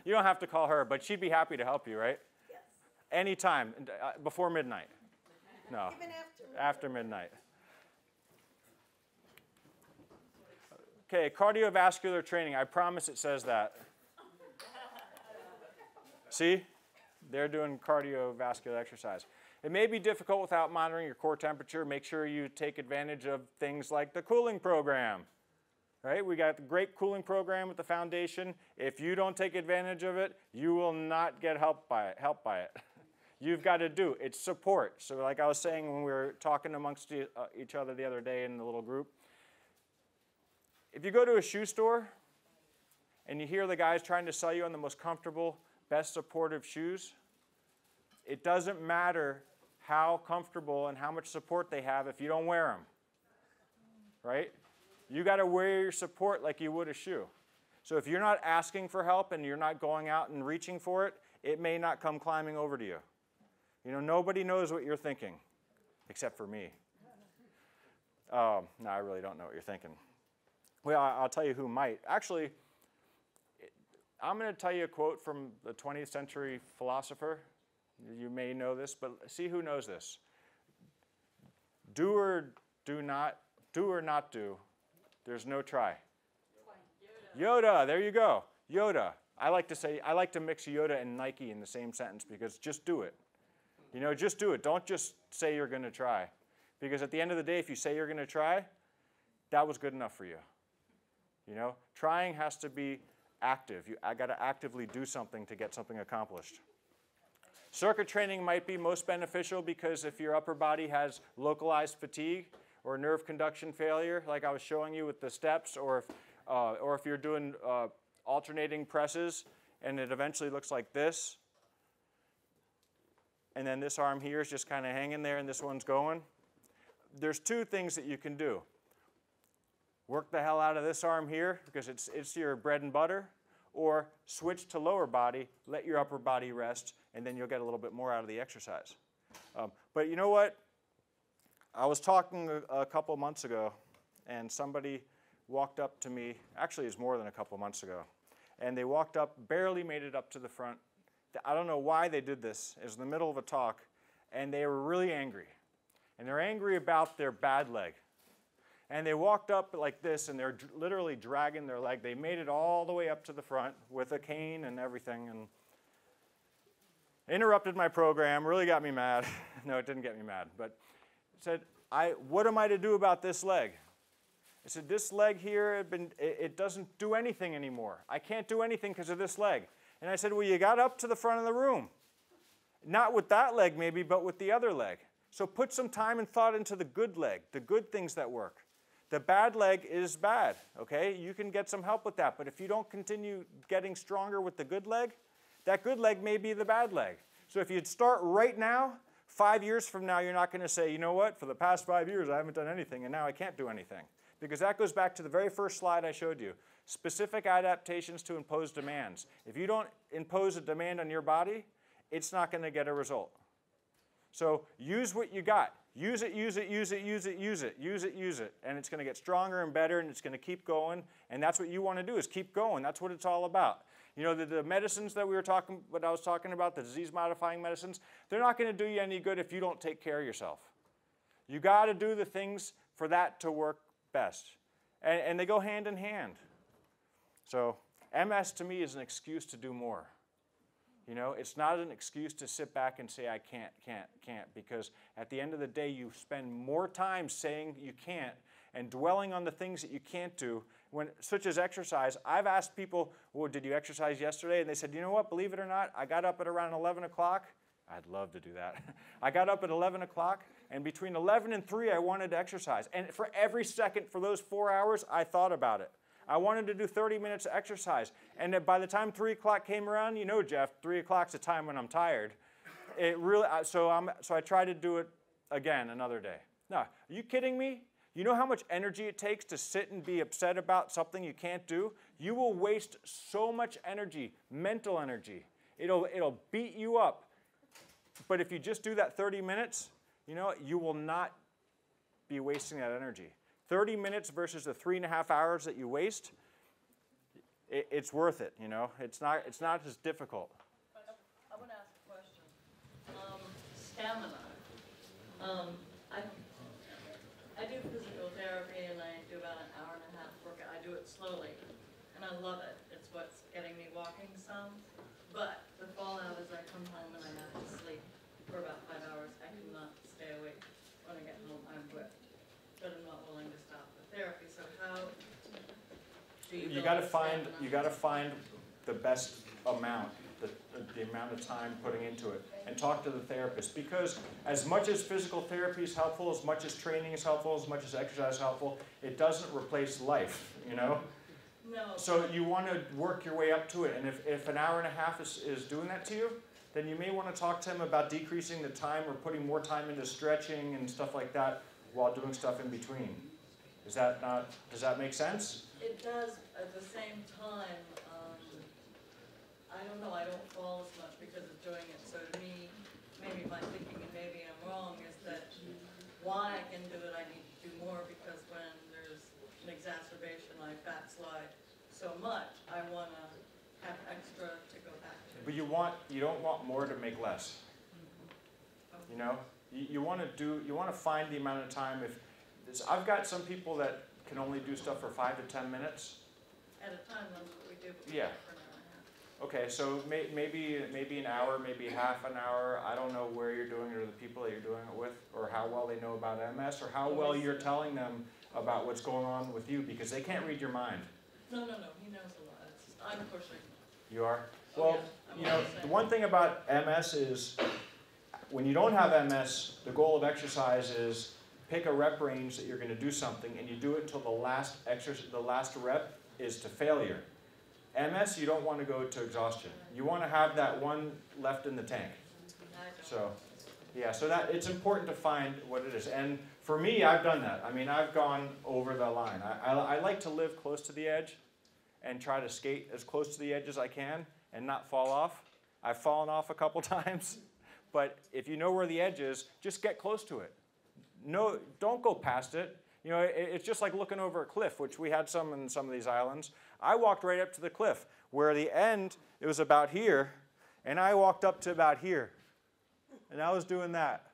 you don't have to call her, but she'd be happy to help you, right? Yes, Anytime, uh, before midnight. No, even after. after midnight. Okay, cardiovascular training. I promise it says that. See? They're doing cardiovascular exercise. It may be difficult without monitoring your core temperature. Make sure you take advantage of things like the cooling program. Right? We got the great cooling program with the foundation. If you don't take advantage of it, you will not get help by it. Help by it. You've got to do it's support. So, like I was saying when we were talking amongst uh, each other the other day in the little group, if you go to a shoe store and you hear the guys trying to sell you on the most comfortable, best supportive shoes, it doesn't matter how comfortable and how much support they have if you don't wear them. Right? You got to wear your support like you would a shoe. So if you're not asking for help and you're not going out and reaching for it, it may not come climbing over to you. You know, nobody knows what you're thinking except for me. Um, no, I really don't know what you're thinking. Well, I'll tell you who might. Actually, I'm going to tell you a quote from the 20th century philosopher. You may know this, but see who knows this. Do or do not, do or not do, there's no try. Yoda, there you go. Yoda. I like to say, I like to mix Yoda and Nike in the same sentence because just do it. You know, just do it. Don't just say you're going to try. Because at the end of the day, if you say you're going to try, that was good enough for you. You know, trying has to be active. You, I got to actively do something to get something accomplished. Circuit training might be most beneficial because if your upper body has localized fatigue or nerve conduction failure, like I was showing you with the steps, or if, uh, or if you're doing uh, alternating presses and it eventually looks like this, and then this arm here is just kind of hanging there and this one's going, there's two things that you can do. Work the hell out of this arm here because it's, it's your bread and butter, or switch to lower body, let your upper body rest, and then you'll get a little bit more out of the exercise. Um, but you know what? I was talking a, a couple months ago, and somebody walked up to me. Actually, it's more than a couple months ago, and they walked up, barely made it up to the front. I don't know why they did this. It was in the middle of a talk, and they were really angry, and they're angry about their bad leg. And they walked up like this, and they're literally dragging their leg. They made it all the way up to the front with a cane and everything, and interrupted my program. Really got me mad. no, it didn't get me mad, but said, "I what am I to do about this leg?" I said, "This leg here, been, it, it doesn't do anything anymore. I can't do anything because of this leg." And I said, "Well, you got up to the front of the room, not with that leg maybe, but with the other leg. So put some time and thought into the good leg, the good things that work." The bad leg is bad, okay? You can get some help with that, but if you don't continue getting stronger with the good leg, that good leg may be the bad leg. So if you'd start right now, five years from now, you're not going to say, you know what, for the past five years, I haven't done anything, and now I can't do anything. Because that goes back to the very first slide I showed you specific adaptations to impose demands. If you don't impose a demand on your body, it's not going to get a result. So use what you got. Use it, use it, use it, use it, use it, use it, use it. And it's going to get stronger and better and it's going to keep going. And that's what you want to do is keep going. That's what it's all about. You know, the, the medicines that we were talking, what I was talking about, the disease modifying medicines, they're not going to do you any good if you don't take care of yourself. You got to do the things for that to work best. And, and they go hand in hand. So, MS to me is an excuse to do more. You know, it's not an excuse to sit back and say, I can't, can't, can't, because at the end of the day, you spend more time saying you can't and dwelling on the things that you can't do, when, such as exercise. I've asked people, well, did you exercise yesterday? And they said, you know what, believe it or not, I got up at around 11 o'clock. I'd love to do that. I got up at 11 o'clock, and between 11 and 3, I wanted to exercise. And for every second for those four hours, I thought about it. I wanted to do 30 minutes of exercise. And by the time 3 o'clock came around, you know, Jeff, 3 o'clock's a time when I'm tired. It really, so, I'm, so I tried to do it again another day. Now, are you kidding me? You know how much energy it takes to sit and be upset about something you can't do? You will waste so much energy, mental energy. It'll, it'll beat you up. But if you just do that 30 minutes, you know, you will not be wasting that energy. 30 minutes versus the three and a half hours that you waste, it, it's worth it, you know. It's not, it's not as difficult. I want to ask a question. Um, stamina. Um, I, I do physical therapy and I do about an hour and a half work. I do it slowly and I love it. It's what's getting me walking some. But the fallout is I come home and I have to sleep for about five hours. I cannot stay awake. When I get home, I'm whipped. But I'm not willing to stop the therapy. So how do you? You got to find, you got to find the best amount, the, amount of time putting into it, and talk to the therapist. Because as much as physical therapy is helpful, as much as training is helpful, as much as exercise is helpful, it doesn't replace life. You know. No. So you want to work your way up to it, and if, if an hour and a half is, is doing that to you, then you may want to talk to him about decreasing the time or putting more time into stretching and stuff like that while doing stuff in between. Is that not? Does that make sense? It does, at the same time, I don't know, I don't fall as much because of doing it, so to me, maybe my thinking, and maybe I'm wrong, is that why I can do it, I need to do more, because when there's an exacerbation, I backslide so much, I wanna have extra to go back to. But you want you don't want more to make less. Mm-hmm. You know, you, you want to do you want to find the amount of time. If this, I've got some people that can only do stuff for five to ten minutes. At a time, that's what we do, Yeah. Okay, so may, maybe maybe an hour, maybe half an hour. I don't know where you're doing it or the people that you're doing it with, or how well they know about MS, or how well you're telling them about what's going on with you because they can't read your mind. No, no, no, he knows a lot, it's, I'm pushing. You are. Oh, Well, yeah, you know, the the one thing about MS is when you don't have MS, the goal of exercise is pick a rep range that you're going to do something and you do it until the last exercise, the last rep is to failure. MS, you don't want to go to exhaustion. You want to have that one left in the tank. So, yeah, so that it's important to find what it is. And for me, I've done that. I mean, I've gone over the line. I, I, I like to live close to the edge and try to skate as close to the edge as I can and not fall off. I've fallen off a couple times, but if you know where the edge is, just get close to it. No, don't go past it. You know, it, it's just like looking over a cliff, which we had some in some of these islands. I walked right up to the cliff, where the end it was about here, and I walked up to about here, and I was doing that.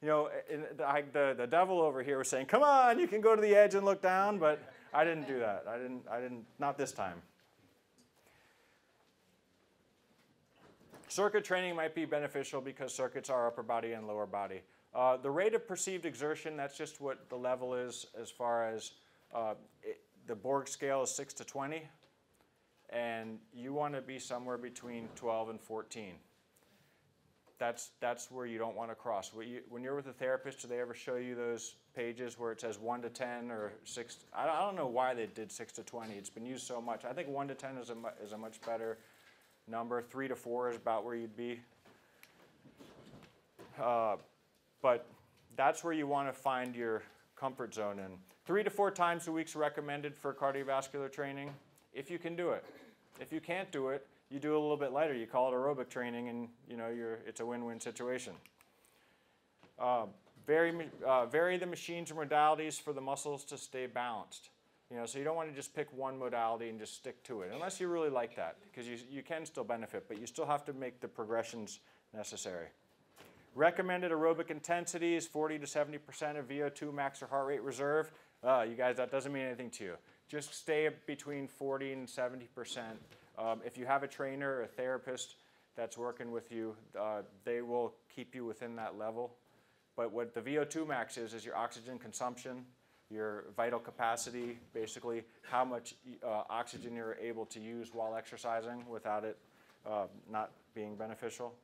You know, I, the, the devil over here was saying, "Come on, you can go to the edge and look down," but I didn't do that. I didn't. I didn't. Not this time. Circuit training might be beneficial because circuits are upper body and lower body. Uh, the rate of perceived exertion, that's just what the level is as far as uh, it, the Borg scale is 6 to 20, and you want to be somewhere between 12 and 14. That's, that's where you don't want to cross. When, you, you're with a therapist, do they ever show you those pages where it says 1 to 10 or 6? I, don't know why they did 6 to 20. It's been used so much. I think 1 to 10 is a, is a much better number. Three to four is about where you'd be. Uh, but that's where you want to find your comfort zone in. Three to four times a week is recommended for cardiovascular training, if you can do it. If you can't do it, you do it a little bit lighter. You call it aerobic training, and you know you're, it's a win-win situation. Uh, vary, uh, vary the machines and modalities for the muscles to stay balanced. You know, so you don't want to just pick one modality and just stick to it, unless you really like that, because you, you can still benefit, but you still have to make the progressions necessary. Recommended aerobic intensity is 40 to 70% of VO2 max or heart rate reserve. Uh, you guys, that doesn't mean anything to you. Just stay between 40 and 70%. Um, if you have a trainer or a therapist that's working with you, uh, they will keep you within that level. But what the VO2 max is, is your oxygen consumption, your vital capacity, basically how much uh, oxygen you're able to use while exercising without it uh, not being beneficial.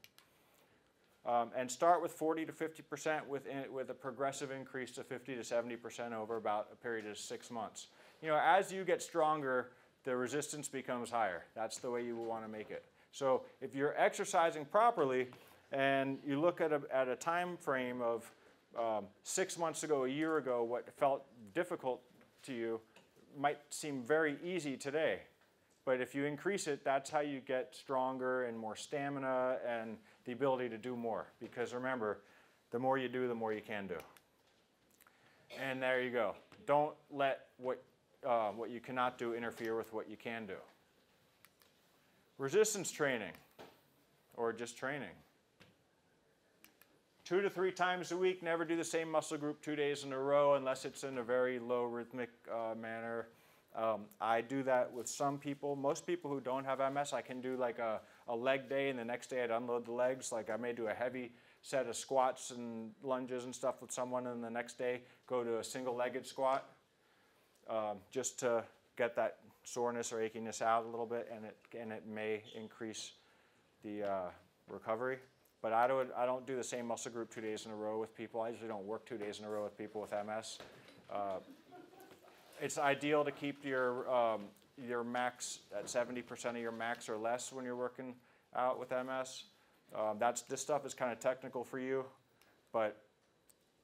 Um, and start with 40 to 50% with, with a progressive increase to 50 to 70% over about a period of six months. You know, as you get stronger, the resistance becomes higher. That's the way you want to make it. So if you're exercising properly and you look at a, at a time frame of um, six months ago, a year ago, what felt difficult to you might seem very easy today. But if you increase it, that's how you get stronger and more stamina and the ability to do more. Because remember, the more you do, the more you can do. And there you go. Don't let what, uh, what you cannot do interfere with what you can do. Resistance training, or just training. Two to three times a week, never do the same muscle group two days in a row unless it's in a very low rhythmic uh, manner. Um, I do that with some people. Most people who don't have MS, I can do like a, a leg day and the next day I'd unload the legs. Like I may do a heavy set of squats and lunges and stuff with someone and the next day go to a single legged squat um, just to get that soreness or achiness out a little bit and it, and it may increase the uh, recovery. But I don't, I don't do the same muscle group two days in a row with people. I usually don't work two days in a row with people with MS. Uh, it's ideal to keep your, um, your max at 70% of your max or less when you're working out with MS. Um, that's, this stuff is kind of technical for you, but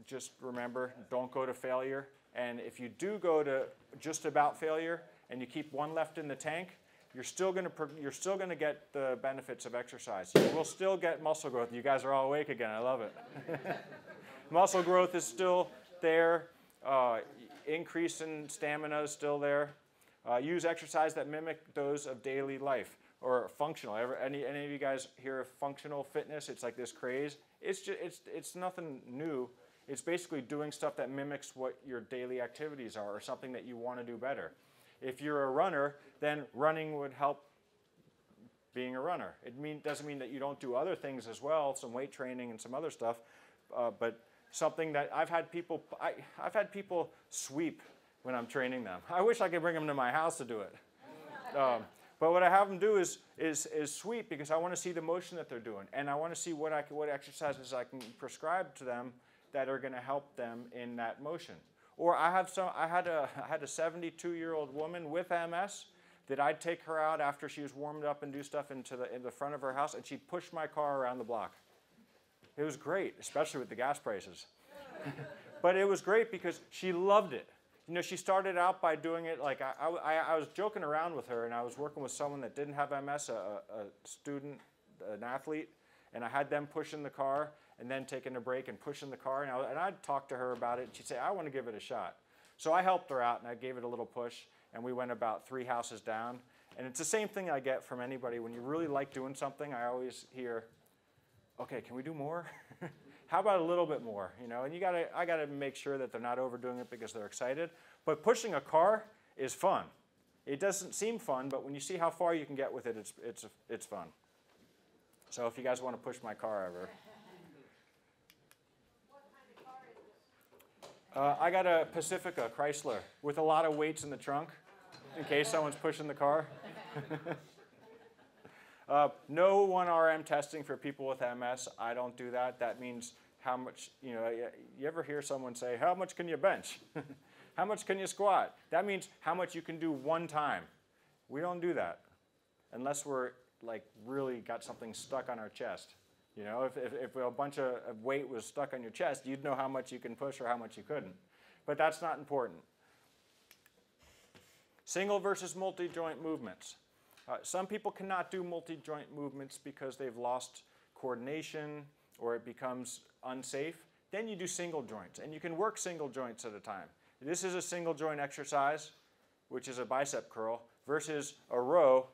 just remember, don't go to failure. And if you do go to just about failure and you keep one left in the tank, you're still going to you're still going to get the benefits of exercise. You will still get muscle growth. You guys are all awake again. I love it. muscle growth is still there. Uh, increase in stamina is still there. Uh, use exercise that mimic those of daily life or functional. Ever, any, any of you guys hear of functional fitness? It's like this craze. It's just it's it's nothing new. It's basically doing stuff that mimics what your daily activities are or something that you want to do better. If you're a runner, then running would help being a runner. It mean, doesn't mean that you don't do other things as well, some weight training and some other stuff, uh, but something that I've had people, I, I've had people sweep when I'm training them. I wish I could bring them to my house to do it. Um, but what I have them do is, is, is sweep because I want to see the motion that they're doing. And I want to see what, I, what exercises I can prescribe to them that are going to help them in that motion. Or I have some, I had a, I had a 72 year old woman with MS that I'd take her out after she was warmed up and do stuff into the, in the front of her house, and she'd push my car around the block. It was great, especially with the gas prices. but it was great because she loved it. You know, she started out by doing it like I, I, I was joking around with her, and I was working with someone that didn't have MS, a, a student, an athlete, and I had them pushing the car, and then taking a break and pushing the car. And, I, and I'd talk to her about it. And she'd say, I want to give it a shot. So I helped her out and I gave it a little push. And we went about three houses down. And it's the same thing I get from anybody. When you really like doing something, I always hear, okay, can we do more? How about a little bit more? You know, and you gotta, I gotta make sure that they're not overdoing it because they're excited. But pushing a car is fun. It doesn't seem fun, but when you see how far you can get with it, it's, it's, it's fun. So if you guys want to push my car ever, Uh, I got a Pacifica Chrysler with a lot of weights in the trunk in case someone's pushing the car. uh, no 1RM testing for people with MS. I don't do that. That means how much, you know, you ever hear someone say, How much can you bench? how much can you squat? That means how much you can do one time. We don't do that unless we're like really got something stuck on our chest. You know, if, if, if a bunch of weight was stuck on your chest, you'd know how much you can push or how much you couldn't. But that's not important. Single versus multi-joint movements. Uh, some people cannot do multi-joint movements because they've lost coordination or it becomes unsafe. Then you do single joints, and you can work single joints at a time. This is a single joint exercise, which is a bicep curl, versus a row,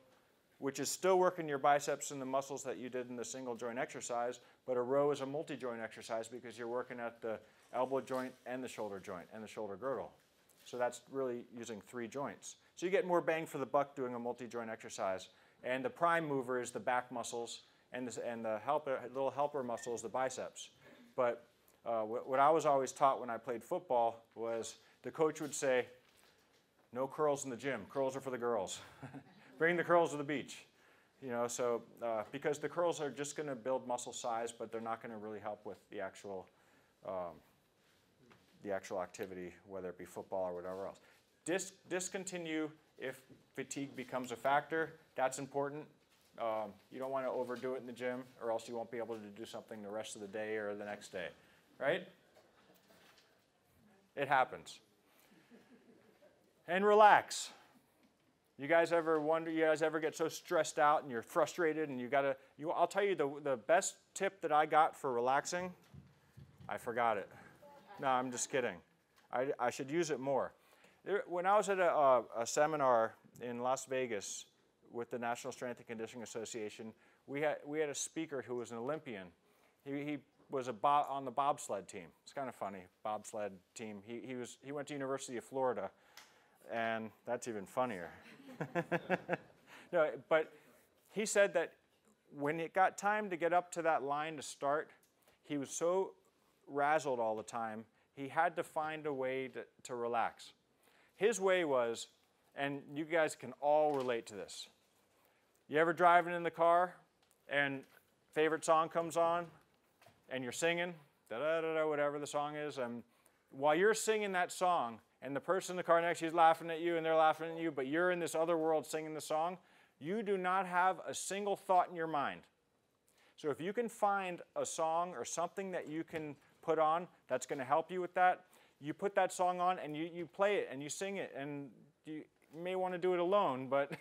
which is still working your biceps and the muscles that you did in the single joint exercise, but a row is a multi joint exercise because you're working at the elbow joint and the shoulder joint and the shoulder girdle. So that's really using three joints. So you get more bang for the buck doing a multi joint exercise. And the prime mover is the back muscles, and, this, and the helper, little helper muscle is the biceps. But uh, what, what I was always taught when I played football was the coach would say, no curls in the gym. Curls are for the girls. Bring the curls to the beach. You know, so uh, because the curls are just going to build muscle size, but they're not going to really help with the actual, um, the actual activity, whether it be football or whatever else. Dis- discontinue if fatigue becomes a factor. That's important. Um, you don't want to overdo it in the gym, or else you won't be able to do something the rest of the day or the next day, right? It happens. And relax. You guys ever wonder, you guys ever get so stressed out and you're frustrated and you gotta, you, I'll tell you the, the best tip that I got for relaxing, I forgot it. No, I'm just kidding. I, I should use it more. There, when I was at a, a, a seminar in Las Vegas with the National Strength and Conditioning Association, we had, we had a speaker who was an Olympian. He, he was a bo- on the bobsled team. It's kind of funny, bobsled team. He, he, was, he went to University of Florida, and that's even funnier. no, but he said that when it got time to get up to that line to start, he was so razzled all the time, he had to find a way to, to relax. His way was, and you guys can all relate to this. You ever driving in the car and favorite song comes on and you're singing, da da da da, whatever the song is, and while you're singing that song, and the person in the car next to you is laughing at you and they're laughing at you, but you're in this other world singing the song, you do not have a single thought in your mind. So if you can find a song or something that you can put on that's going to help you with that, you put that song on and you, you play it and you sing it. And you may want to do it alone, but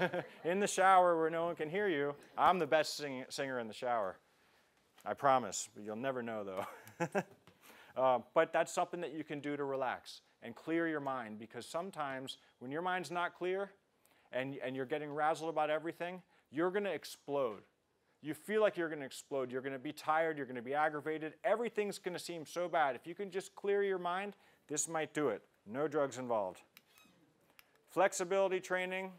in the shower where no one can hear you, I'm the best sing- singer in the shower. I promise, but you'll never know though. uh, but that's something that you can do to relax and clear your mind because sometimes when your mind's not clear and, and you're getting razzled about everything, you're going to explode. You feel like you're going to explode. You're going to be tired. You're going to be aggravated. Everything's going to seem so bad. If you can just clear your mind, this might do it. No drugs involved. Flexibility training,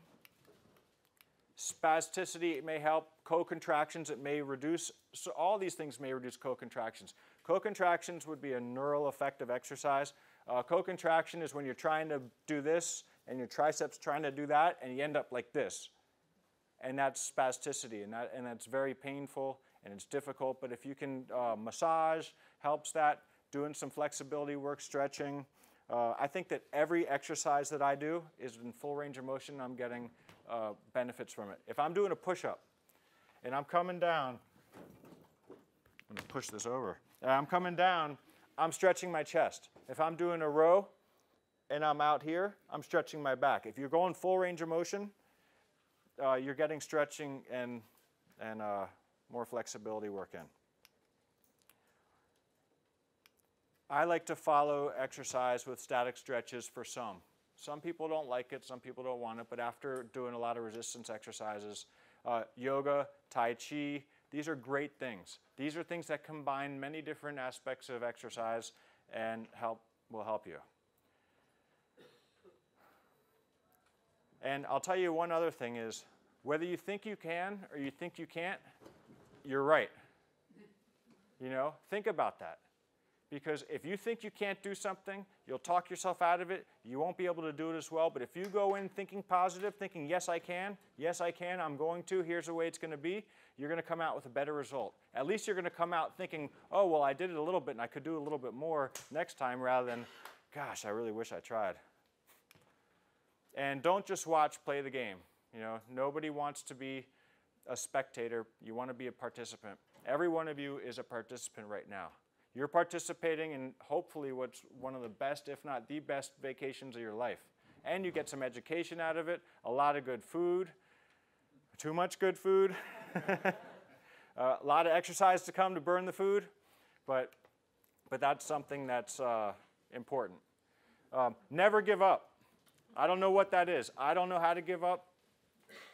spasticity, it may help. Co-contractions, it may reduce. So all these things may reduce co-contractions. Co-contractions would be a neural effective exercise. Uh, co-contraction is when you're trying to do this and your triceps trying to do that, and you end up like this. And that's spasticity, and, that, and that's very painful and it's difficult. But if you can uh, massage, helps that. Doing some flexibility work, stretching. Uh, I think that every exercise that I do is in full range of motion. I'm getting uh, benefits from it. If I'm doing a push-up and I'm coming down, I'm gonna push this over. And I'm coming down, I'm stretching my chest. If I'm doing a row and I'm out here, I'm stretching my back. If you're going full range of motion, uh, you're getting stretching and, and uh, more flexibility work in. I like to follow exercise with static stretches for some. Some people don't like it, some people don't want it, but after doing a lot of resistance exercises, uh, yoga, Tai Chi, these are great things. These are things that combine many different aspects of exercise and help will help you. And I'll tell you one other thing is whether you think you can or you think you can't, you're right. You know, think about that. Because if you think you can't do something, you'll talk yourself out of it. You won't be able to do it as well. But if you go in thinking positive, thinking, yes, I can, yes, I can, I'm going to, here's the way it's going to be, you're going to come out with a better result. At least you're going to come out thinking, oh, well, I did it a little bit and I could do a little bit more next time rather than, gosh, I really wish I tried. And don't just watch, play the game. You know, nobody wants to be a spectator. You want to be a participant. Every one of you is a participant right now. You're participating in hopefully what's one of the best, if not the best, vacations of your life. And you get some education out of it, a lot of good food, too much good food, a lot of exercise to come to burn the food, but, but that's something that's uh, important. Um, never give up. I don't know what that is. I don't know how to give up.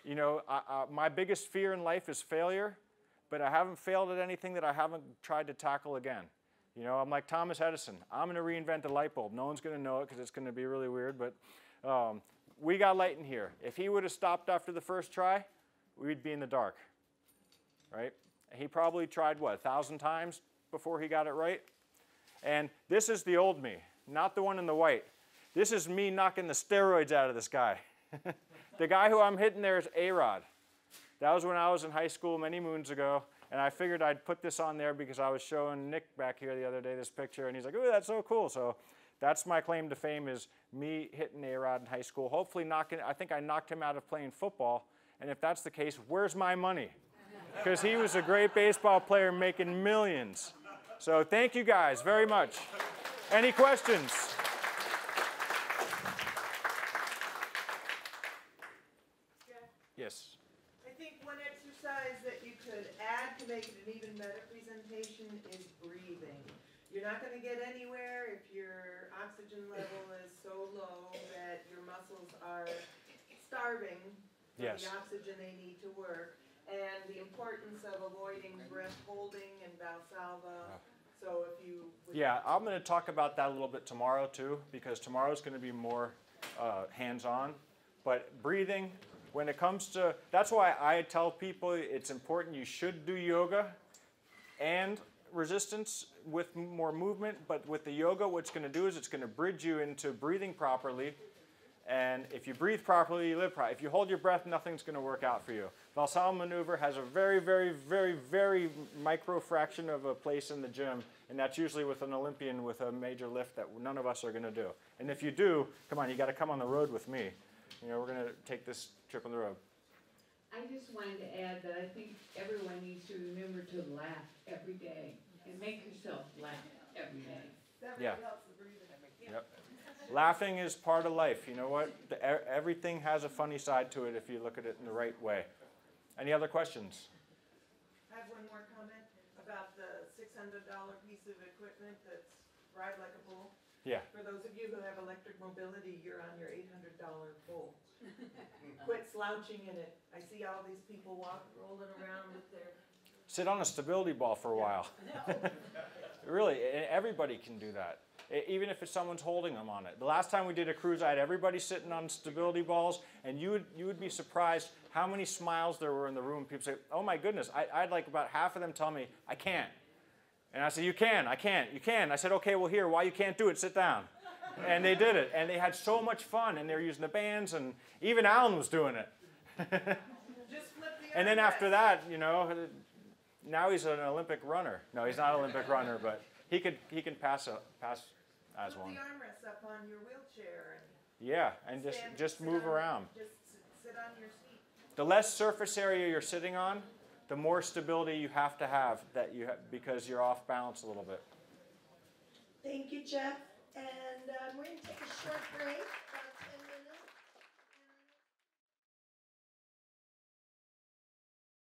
You know, I, I, my biggest fear in life is failure, but I haven't failed at anything that I haven't tried to tackle again. You know, I'm like Thomas Edison. I'm going to reinvent the light bulb. No one's going to know it because it's going to be really weird, but um, we got light in here. If he would have stopped after the first try, we'd be in the dark, right? He probably tried, what, a thousand times before he got it right? And this is the old me, not the one in the white. This is me knocking the steroids out of this guy. the guy who I'm hitting there is A-Rod. That was when I was in high school many moons ago, and I figured I'd put this on there because I was showing Nick back here the other day this picture, and he's like, "Oh, that's so cool." So that's my claim to fame is me hitting A-Rod in high school. Hopefully knocking. I think I knocked him out of playing football, and if that's the case, where's my money? Because he was a great baseball player making millions. So thank you guys very much. Any questions? Yes. I think one exercise that you could add to make it an even better presentation is breathing. You're not gonna get anywhere if your oxygen level is so low that your muscles are starving for Yes. the oxygen they need to work. And the importance of avoiding breath holding and Valsalva. So if you. would- Yeah, I'm going to talk about that a little bit tomorrow too, because tomorrow's going to be more uh, hands-on. But breathing, when it comes to, that's why I tell people it's important. You should do yoga and resistance with more movement. But with the yoga, what's going to do is it's going to bridge you into breathing properly. And if you breathe properly, you live properly. If you hold your breath, nothing's going to work out for you. Valsalva maneuver has a very, very, very, very micro fraction of a place in the gym, and that's usually with an Olympian with a major lift that none of us are going to do. And if you do, come on, you got to come on the road with me. You know, we're going to take this trip on the road. I just wanted to add that I think everyone needs to remember to laugh every day and make yourself laugh every day. That Yeah. helps the breathing. Yep. Laughing is part of life. You know what? The, e- everything has a funny side to it if you look at it in the right way. Any other questions? I have one more comment about the six hundred dollar piece of equipment that's ride like a bull. Yeah. For those of you who have electric mobility, you're on your eight hundred dollar bull. Quit slouching in it. I see all these people walk, rolling around with their, Sit on a stability ball for a while. really, everybody can do that. Even if it's someone's holding them on it. The last time we did a cruise, I had everybody sitting on stability balls, and you would, you would be surprised how many smiles there were in the room. People say, Oh my goodness, I, I had like about half of them tell me, I can't. And I said, You can, I can't, you can. I said, Okay, well, here, why you can't do it, sit down. And they did it, and they had so much fun, and they were using the bands, and even Alan was doing it. just flip the And then after that, you know, now he's an Olympic runner. No, he's not an Olympic runner, but he could he can pass a pass as Flip one. the armrest up on your wheelchair and Yeah, and just stand- just move on- around. Just sit- sit on your seat. The less surface area you're sitting on, the more stability you have to have that you have, because you're off balance a little bit. Thank you, Jeff. And um, we're going to take a short break.